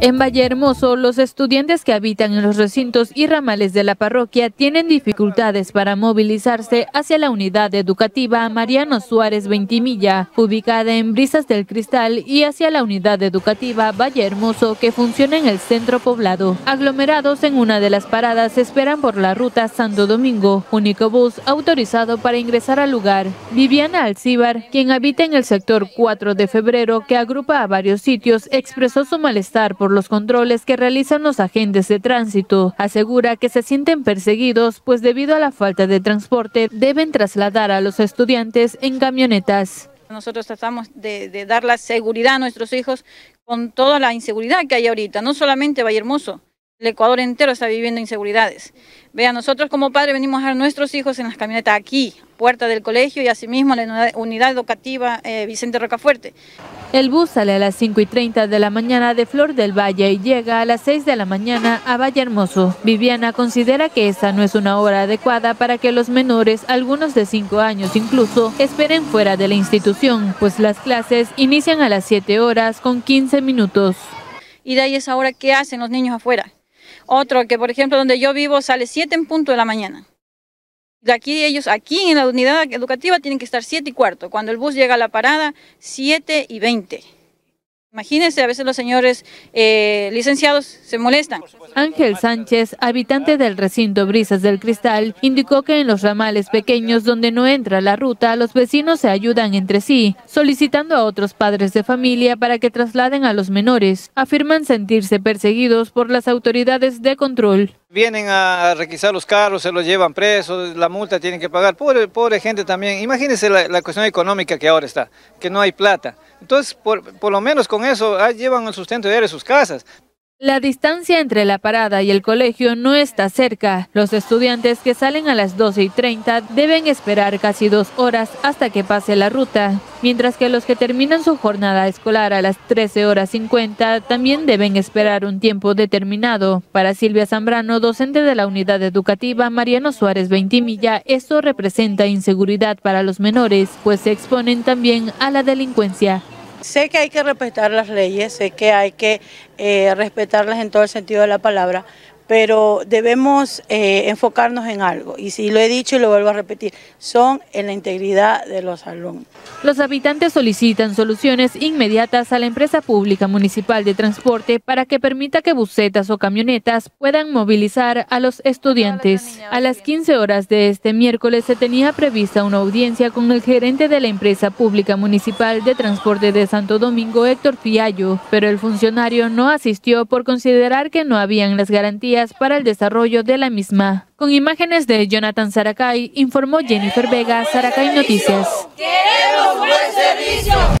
En Vallehermoso, los estudiantes que habitan en los recintos y ramales de la parroquia tienen dificultades para movilizarse hacia la unidad educativa Mariano Suárez Ventimilla, ubicada en Brisas del Cristal, y hacia la unidad educativa Vallehermoso, que funciona en el centro poblado. Aglomerados en una de las paradas esperan por la ruta Santo Domingo, único bus autorizado para ingresar al lugar. Viviana Alcíbar, quien habita en el sector 4 de febrero, que agrupa a varios sitios, expresó su malestar por los controles que realizan los agentes de tránsito. Asegura que se sienten perseguidos, pues debido a la falta de transporte deben trasladar a los estudiantes en camionetas. Nosotros tratamos de, dar la seguridad a nuestros hijos con toda la inseguridad que hay ahorita, no solamente Valle Hermoso, el Ecuador entero está viviendo inseguridades. Vean, nosotros como padres venimos a nuestros hijos en las camionetas aquí, puerta del colegio y asimismo en la unidad educativa eh, Vicente Rocafuerte. El bus sale a las 5 y 30 de la mañana de Flor del Valle y llega a las 6 de la mañana a Valle Hermoso. Viviana considera que esa no es una hora adecuada para que los menores, algunos de 5 años incluso, esperen fuera de la institución, pues las clases inician a las 7 horas con 15 minutos. Y de ahí esa hora, ¿qué hacen los niños afuera? Otro que, por ejemplo, donde yo vivo sale 7 en punto de la mañana. De aquí ellos, aquí en la unidad educativa tienen que estar 7 y cuarto. Cuando el bus llega a la parada, 7 y 20. Imagínense, a veces los señores eh, licenciados se molestan. Ángel Sánchez, habitante del recinto Brisas del Cristal, indicó que en los ramales pequeños donde no entra la ruta, los vecinos se ayudan entre sí, solicitando a otros padres de familia para que trasladen a los menores. Afirman sentirse perseguidos por las autoridades de control. Vienen a requisar los carros, se los llevan presos, la multa tienen que pagar. Pobre, pobre gente también. Imagínense la, cuestión económica que ahora está, que no hay plata. Entonces, por, por lo menos con eso ah, llevan el sustento de sus casas. La distancia entre la parada y el colegio no está cerca. Los estudiantes que salen a las 12 y 30 deben esperar casi dos horas hasta que pase la ruta, mientras que los que terminan su jornada escolar a las 13 horas 50 también deben esperar un tiempo determinado. Para Silvia Zambrano, docente de la unidad educativa Mariano Suárez Veintimilla, esto representa inseguridad para los menores, pues se exponen también a la delincuencia. Sé que hay que respetar las leyes, sé que hay que eh, respetarlas en todo el sentido de la palabra, pero debemos eh, enfocarnos en algo. Y si lo he dicho y lo vuelvo a repetir, son en la integridad de los alumnos. Los habitantes solicitan soluciones inmediatas a la empresa pública municipal de transporte para que permita que busetas o camionetas puedan movilizar a los estudiantes. A las 15 horas de este miércoles se tenía prevista una audiencia con el gerente de la empresa pública municipal de transporte de Santo Domingo, Héctor Fiallo, pero el funcionario no asistió por considerar que no habían las garantías para el desarrollo de la misma. Con imágenes de Jonathan Saracay, informó Jennifer Vega, Saracay Noticias.